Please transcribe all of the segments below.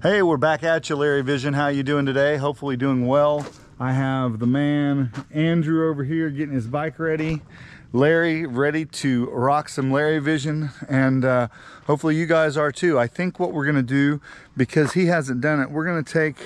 Hey, we're back at you, Larryvision. How you doing today? Hopefully doing well. I have the man, Andrew, over here getting his bike ready. Larry ready to rock some Larryvision and uh, hopefully you guys are too. I think what we're gonna do, because he hasn't done it, we're gonna take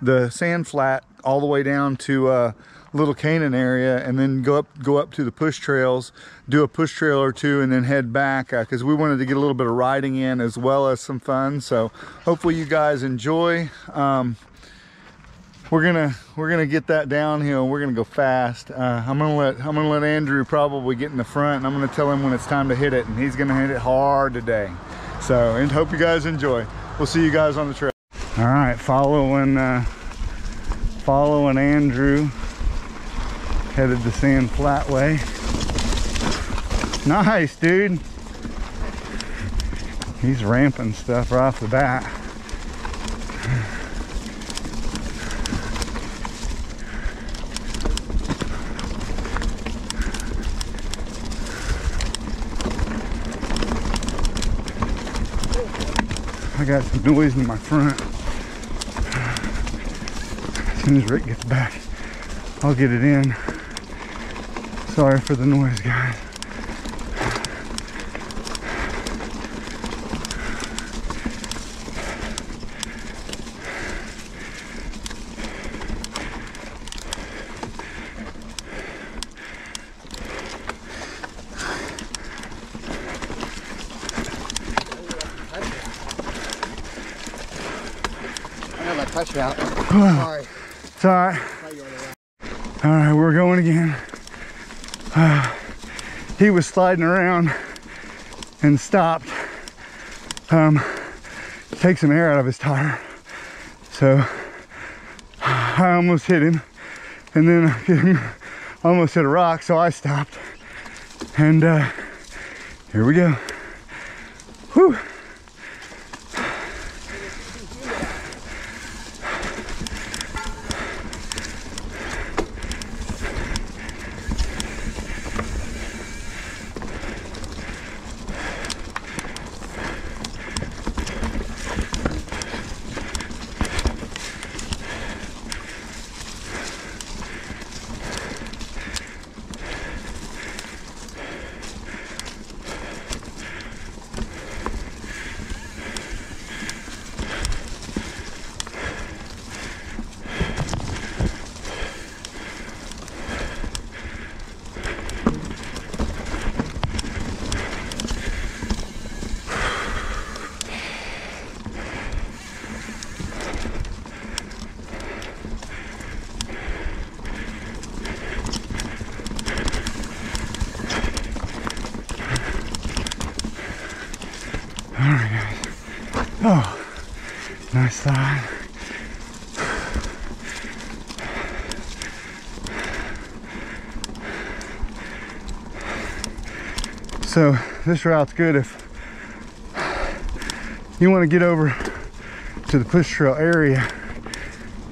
the sand flat all the way down to uh, Little Canaan area and then go up go up to the push trails, do a push trail or two and then head back because uh, we wanted to get a little bit of riding in as well as some fun. So hopefully you guys enjoy. Um, we're gonna we're gonna get that downhill we're gonna go fast. Uh, i'm gonna let i'm gonna let andrew probably get in the front and i'm gonna tell him when it's time to hit it and he's gonna hit it hard today. So and hope you guys enjoy. We'll see you guys on the trail. All right following uh following andrew headed the sand flat way nice dude he's ramping stuff right off the bat I got some noise in my front. As soon as Rick gets back, I'll get it in. Sorry for the noise, guys. touch out. Sorry. It's all right. All right, we're going again. Uh, he was sliding around and stopped. Um, take some air out of his tire. So I almost hit him and then I almost hit a rock. So I stopped and uh, here we go. Whew. So this route's good if you want to get over to the push trail area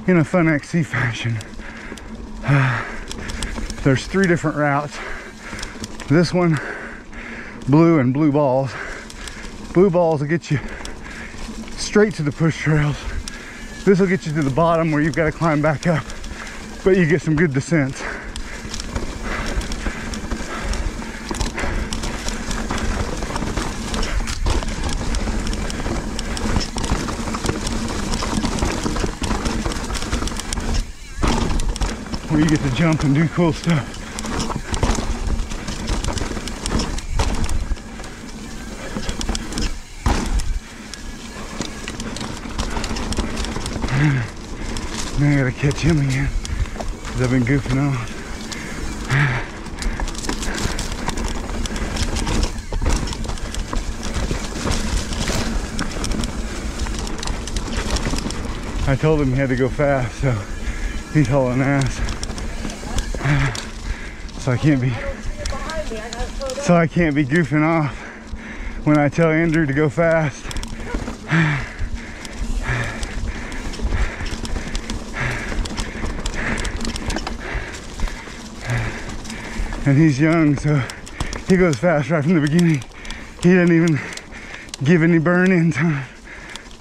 in a fun XC fashion. Uh, there's three different routes. This one, blue and blue balls. Blue balls will get you straight to the push trails. This will get you to the bottom where you've got to climb back up, but you get some good descents. Where you get to jump and do cool stuff. Now I gotta catch him again. Cause I've been goofing off. I told him he had to go fast, so he's hauling ass. So I can't be so I can't be goofing off when I tell Andrew to go fast. And he's young, so he goes fast right from the beginning. He didn't even give any burn in time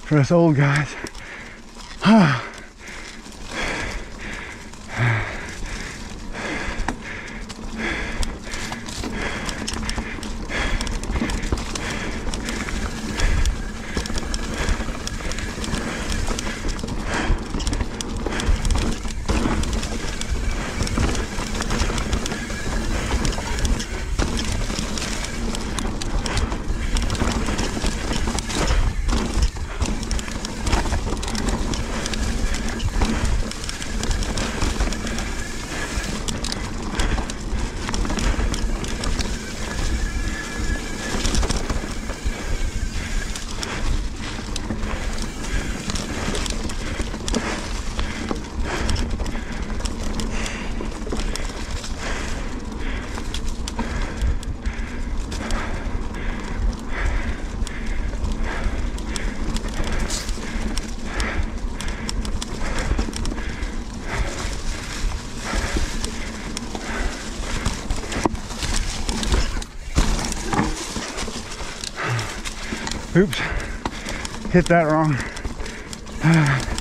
for us old guys. Ah. Oops, hit that wrong.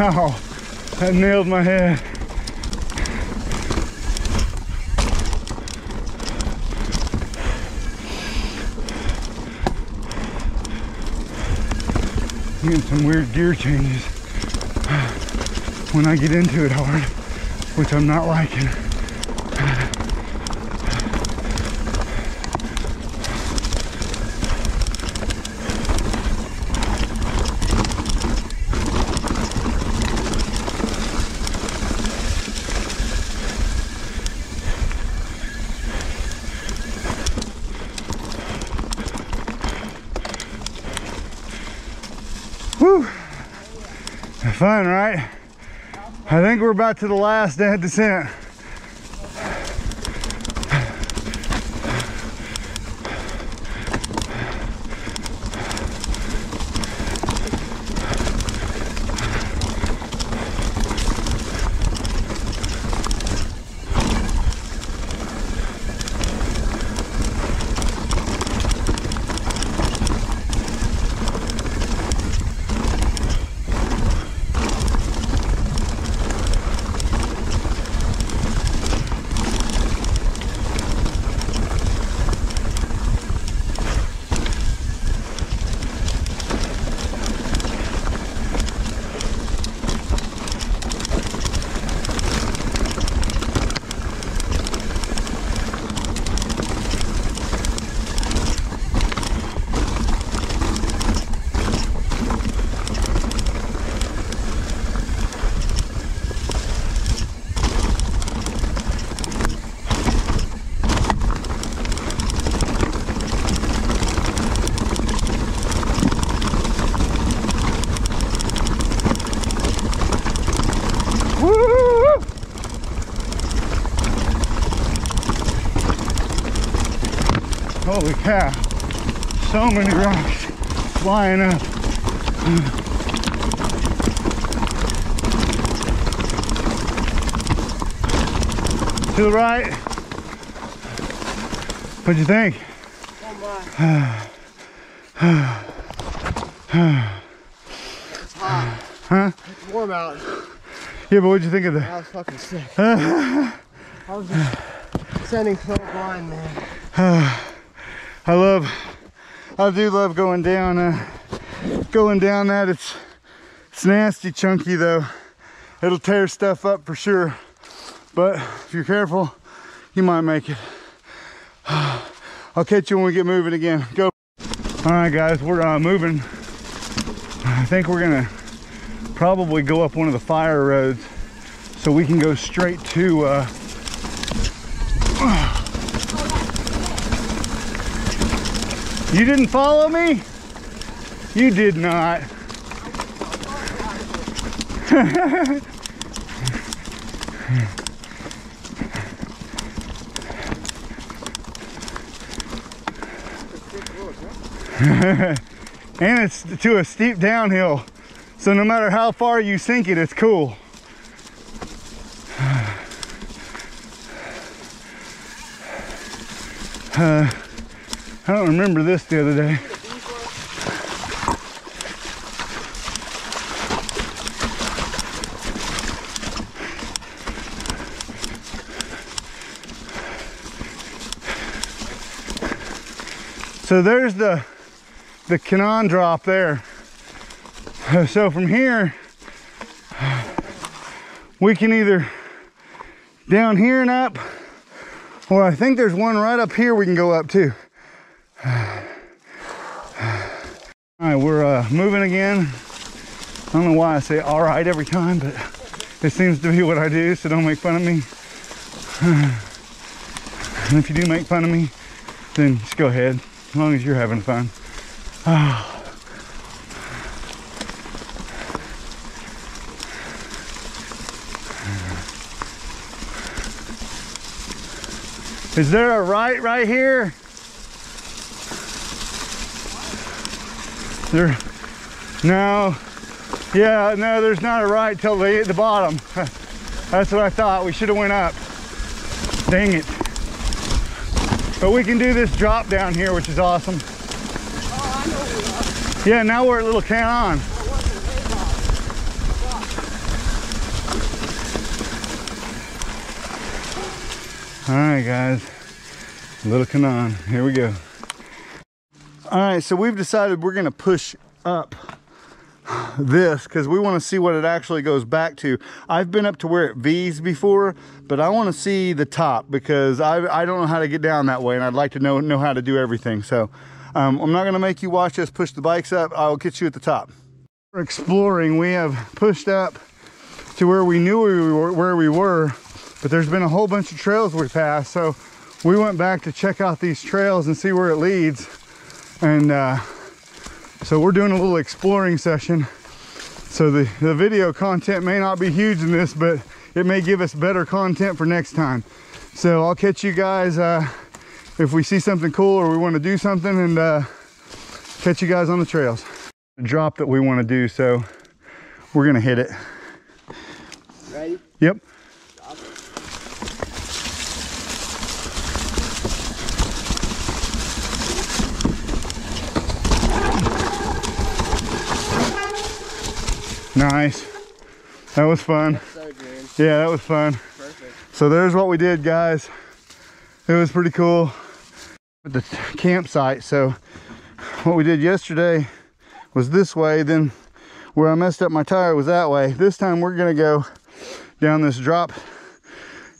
Ow, that nailed my head. Getting some weird gear changes when I get into it hard, which I'm not liking. Fun, right? I think we're about to the last descent. Woo! Holy cow. So many rocks flying up. To the right. What'd you think? It's hot. Huh? It's warm out. Yeah, but what'd you think of that? I was fucking sick. I was just sending so blind, man. I love, I do love going down, uh, going down that. It's, it's nasty chunky though. It'll tear stuff up for sure. But if you're careful, you might make it. I'll catch you when we get moving again. Go. All right, guys, we're uh, moving. I think we're gonna probably go up one of the fire roads so we can go straight to uh, You didn't follow me? You did not. and it's to a steep downhill. So no matter how far you sink it, it's cool. Uh, I don't remember this the other day. So there's the the Canaan drop there. So from here, we can either down here and up, or I think there's one right up here we can go up to. We're uh, moving again. I don't know why I say all right every time, but it seems to be what I do, so don't make fun of me. And if you do make fun of me, then just go ahead, as long as you're having fun. Is there a right right here? There, no. Yeah, no, there's not a right till they hit the bottom. That's what I thought. We should have went up. Dang it. But we can do this drop down here, which is awesome. Yeah, now we're at Little Canyon. All right, guys. Little Canaan. Here we go. All right, so we've decided we're gonna push up this because we want to see what it actually goes back to. I've been up to where it V's before, but I want to see the top because I, I don't know how to get down that way and I'd like to know, know how to do everything. So um, I'm not going to make you watch us push the bikes up. I'll get you at the top. We're exploring. We have pushed up to where we knew we were, where we were, but there's been a whole bunch of trails we passed. So we went back to check out these trails and see where it leads. And uh, so we're doing a little exploring session. So the, the video content may not be huge in this, but it may give us better content for next time. So I'll catch you guys uh, if we see something cool or we want to do something and uh, catch you guys on the trails. The drop that we want to do, so we're gonna hit it. Ready? Yep. Nice. That was fun. So. Yeah, that was fun. Perfect. So there's what we did, guys. It was pretty cool at the campsite. So what we did yesterday was this way. Then where I messed up my tire was that way. This time we're gonna go down this drop.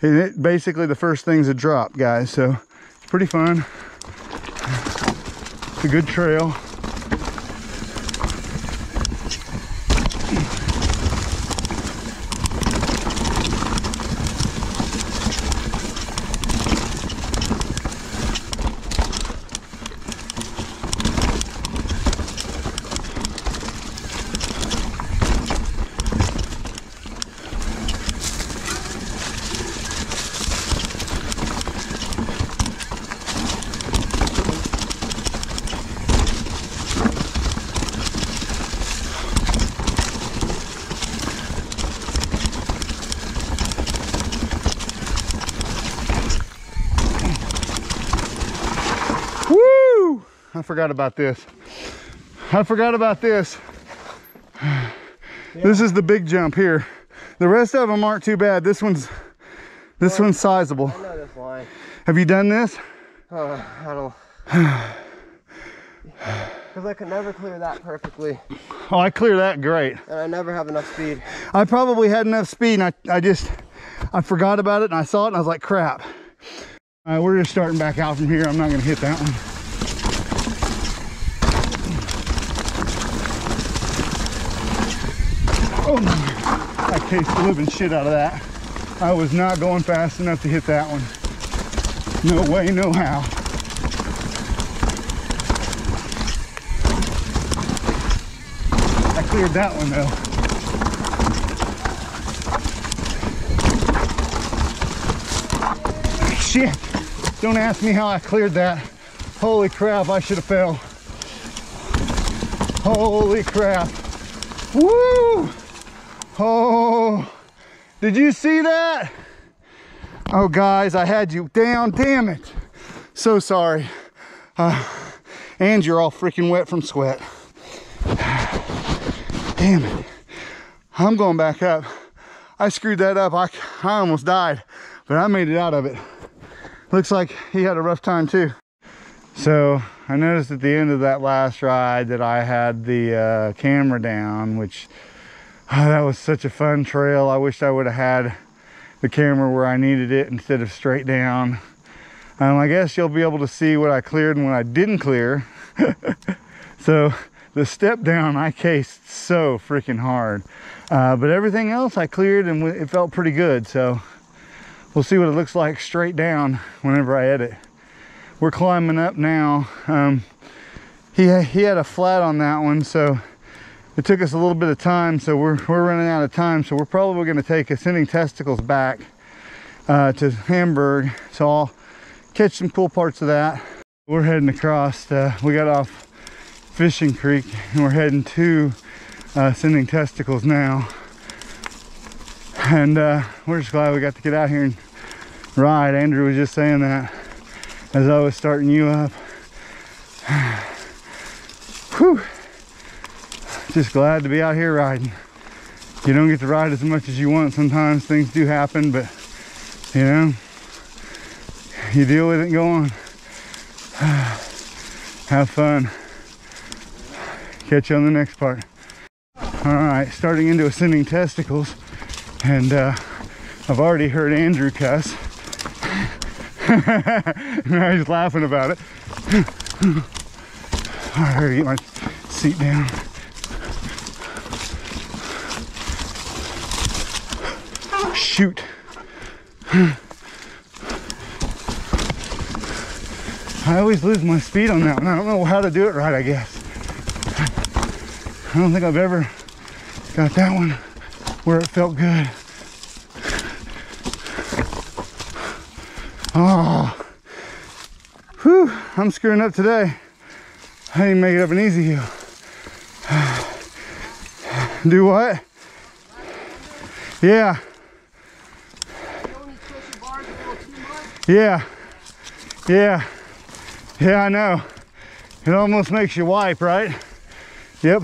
And it basically the first thing's a drop, guys. So it's pretty fun. It's a good trail. Woo! I forgot about this. I forgot about this. This is the big jump here. The rest of them aren't too bad. This one's this one's sizable. I know this line. Have you done this? Uh, I don't. Because I could never clear that perfectly, Oh, I clear that great. and I never have enough speed. I probably had enough speed and I, I just I forgot about it and I saw it and I was like crap. All right, we're just starting back out from here. I'm not gonna hit that one. Cased the living shit out of that. I was not going fast enough to hit that one. No way, no how. I cleared that one though. Shit. Don't ask me how I cleared that. Holy crap, I should have fell. Holy crap. Woo! Oh, did you see that? Oh, guys, I had you down. Damn it. So sorry. Uh, and you're all freaking wet from sweat. Damn it. I'm going back up. I screwed that up. I, I almost died, but I made it out of it. Looks like he had a rough time too. So I noticed at the end of that last ride that I had the uh, camera down, which oh, that was such a fun trail. I wish I would have had the camera where I needed it instead of straight down. Um, I guess you'll be able to see what I cleared and what I didn't clear. so the step down I cased so freaking hard. Uh, but everything else I cleared and it felt pretty good. So we'll see what it looks like straight down whenever I edit. We're climbing up now. Um, he, he had a flat on that one, so it took us a little bit of time. So we're, we're running out of time. So we're probably gonna take Ascending Testicles back uh, to Hamburg. So I'll catch some cool parts of that. We're heading across, uh, we got off Fishing Creek and we're heading to uh, Ascending Testicles now. And uh, we're just glad we got to get out here and ride. Andrew was just saying that as I was starting you up. Whew. Just glad to be out here riding. You don't get to ride as much as you want. Sometimes things do happen, but you know, you deal with it and go on. Have fun. Catch you on the next part. All right, starting into ascending testicles. And uh, I've already heard Andrew cuss. now he's laughing about it. All right, I gotta get my seat down. Shoot. I always lose my speed on that one. I don't know how to do it right, I guess. I don't think I've ever got that one where it felt good. Oh, whew, I'm screwing up today. I didn't make it up an easy hill. Do what? Yeah, yeah, yeah, yeah, I know. It almost makes you wipe, right? Yep.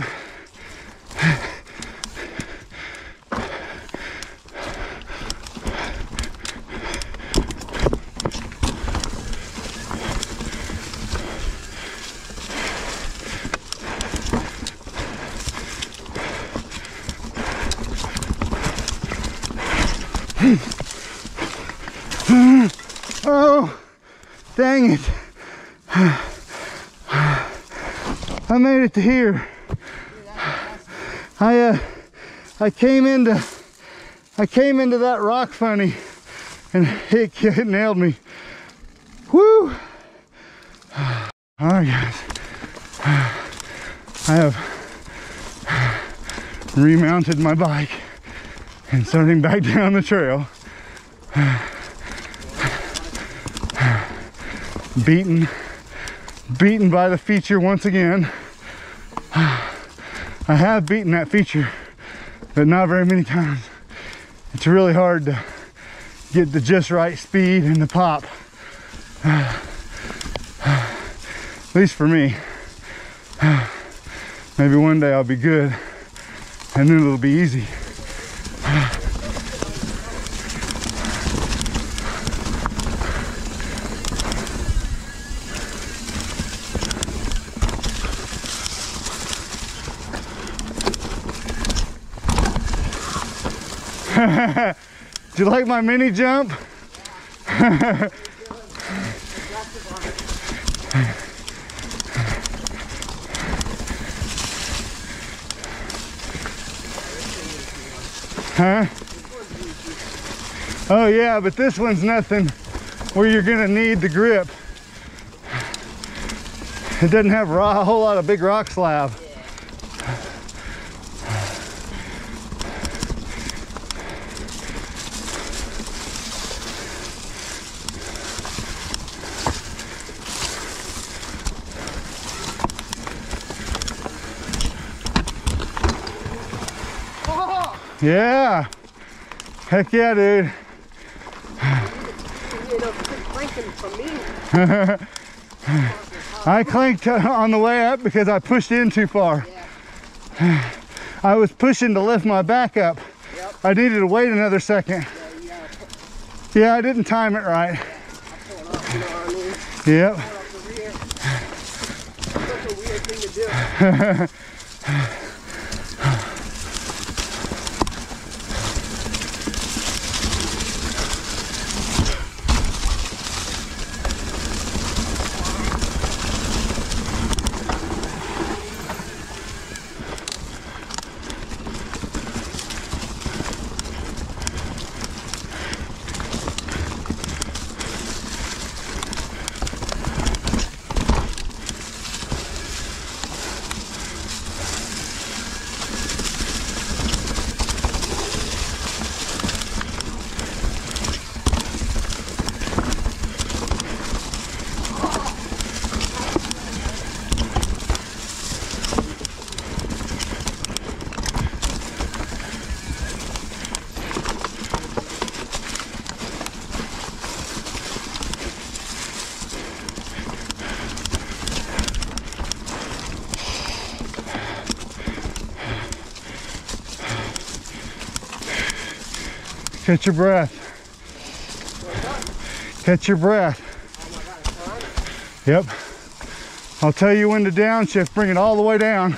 Hmm. Dang it. I made it to here. I uh, I came into I came into that rock funny and it, it nailed me. Woo! All right, guys. I have remounted my bike and starting back down the trail. Beaten beaten by the feature once again. I have beaten that feature but not very many times. It's really hard to get the just right speed and the pop. At least for me. Maybe one day I'll be good and then it'll be easy Do you like my mini jump? Huh? Oh yeah, but this one's nothing where you're gonna need the grip. It doesn't have a whole lot of big rock slab. Yeah. Heck yeah, dude. I clanked on the way up because I pushed in too far. I was pushing to lift my back up. I needed to wait another second. Yeah, I didn't time it right. Yep. Catch your breath. Catch your breath. Yep. I'll tell you when to downshift. Bring it all the way down.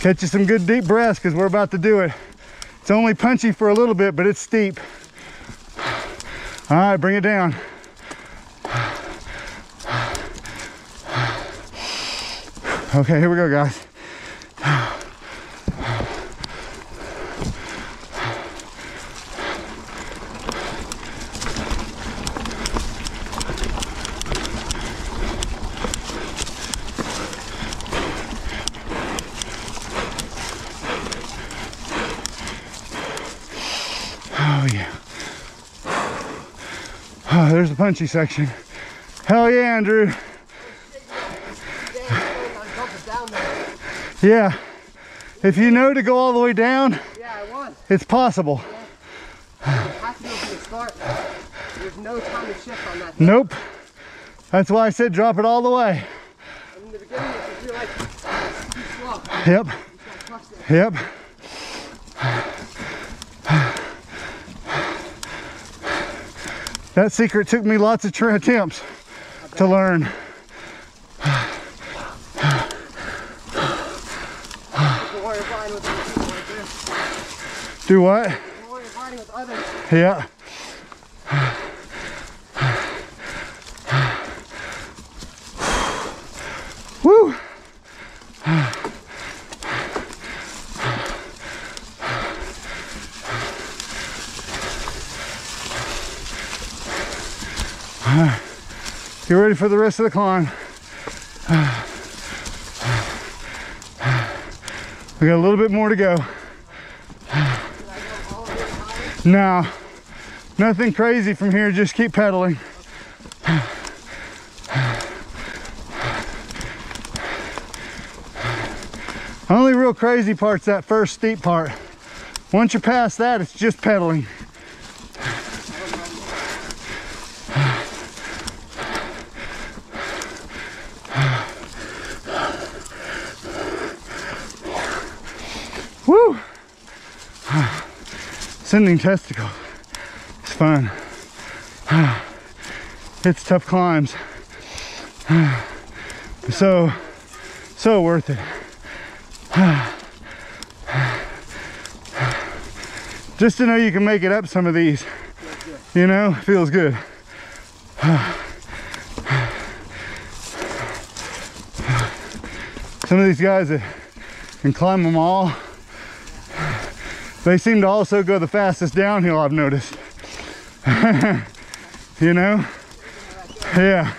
Catch you some good deep breaths because we're about to do it. It's only punchy for a little bit, but it's steep. All right, bring it down. Okay, here we go, guys. Oh, yeah. Oh, there's the punchy section. Hell yeah, Andrew. Damn, I'm jumping down there. Yeah. If you know to go all the way down, Yeah, I won. it's possible. Have to go from the start. There's no time to shift on that. thing. Nope. That's why I said drop it all the way. In the beginning, if you feel like slow, Yep. you gotta trust it. Yep. That secret took me lots of attempts to learn. Don't worry about riding with other people like this. Do what? Yeah. Woo! Get ready for the rest of the climb. We got a little bit more to go. No, nothing crazy from here. Just keep pedaling. Only real crazy part's that first steep part. Once you're past that, it's just pedaling. Woo! Sending testicle. It's fun. It's tough climbs. So, so worth it. Just to know you can make it up some of these. You know, feels good. Some of these guys that can climb them all, they seem to also go the fastest downhill, I've noticed. you know? Yeah.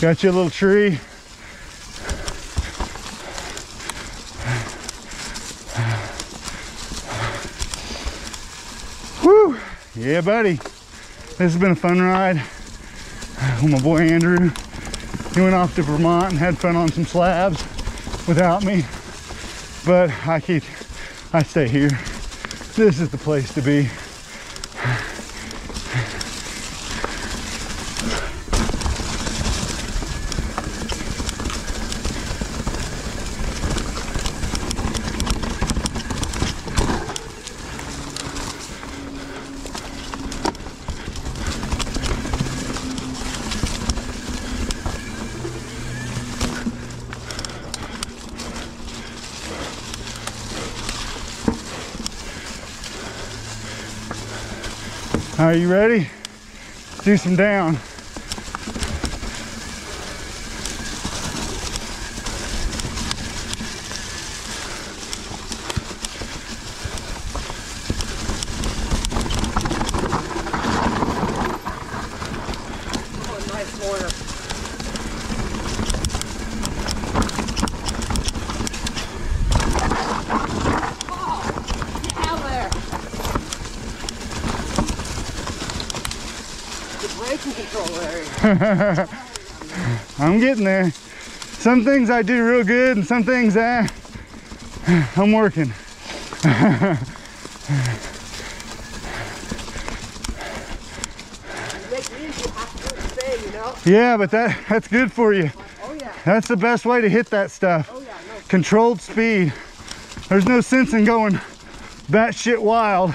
Got you a little tree. Woo! Yeah, buddy. This has been a fun ride with my boy Andrew. He went off to Vermont and had fun on some slabs without me. But I keep, I stay here. This is the place to be. Are you ready? Do some down. Control. I'm getting there. Some things I do real good and some things I, I'm working. It makes it easy. You have to do it spin, you know? Yeah, but that that's good for you. Oh, yeah. That's the best way to hit that stuff. Oh, yeah. No. Controlled speed. There's no sense in going batshit wild.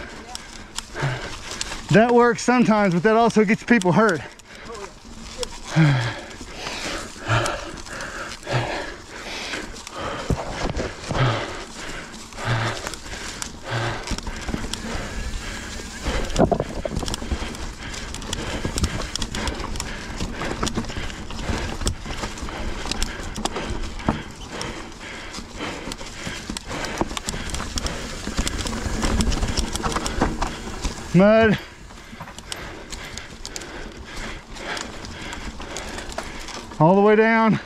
That works sometimes, but that also gets people hurt. Mud. All the way down.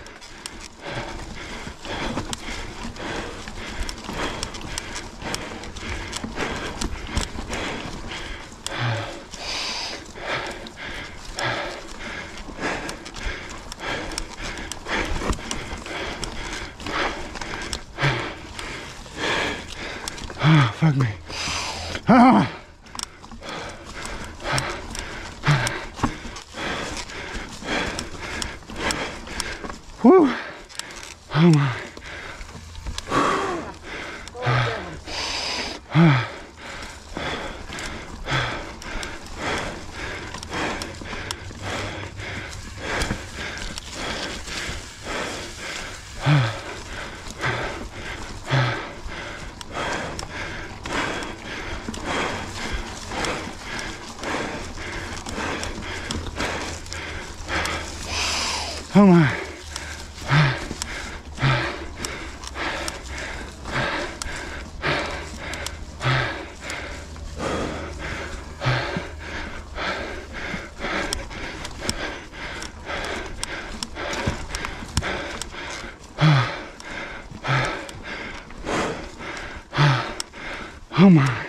Oh my. Oh my.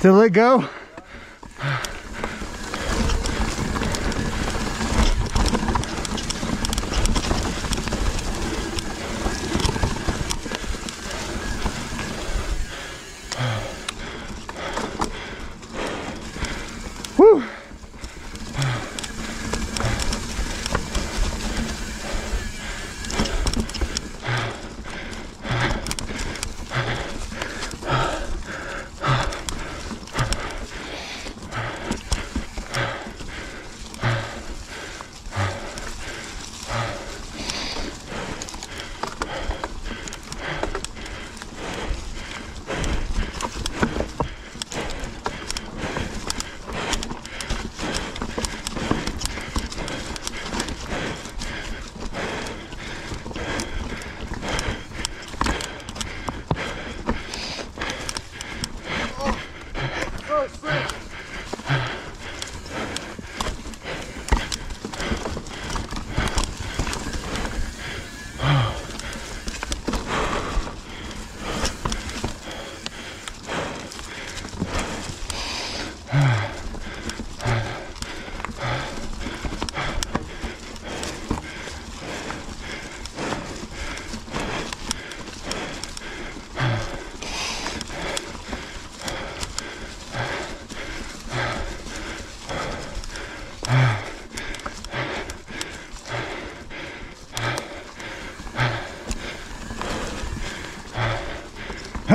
To let go?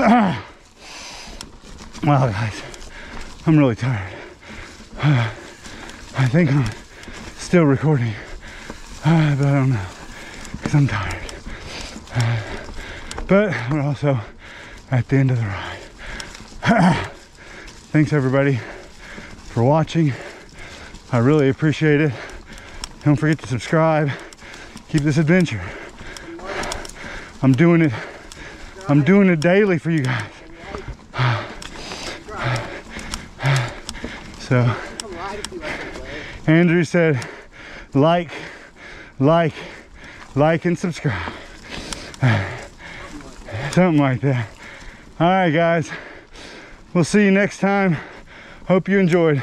Wow, guys, I'm really tired. I think I'm still recording, uh, but I don't know because I'm tired. Uh, but we're also at the end of the ride. Thanks, everybody, for watching. I really appreciate it. Don't forget to subscribe. Keep this adventure. I'm doing it. I'm doing it daily for you guys. So. Andrew said, like, like, like, and subscribe. Something like that. All right, guys. We'll see you next time. Hope you enjoyed.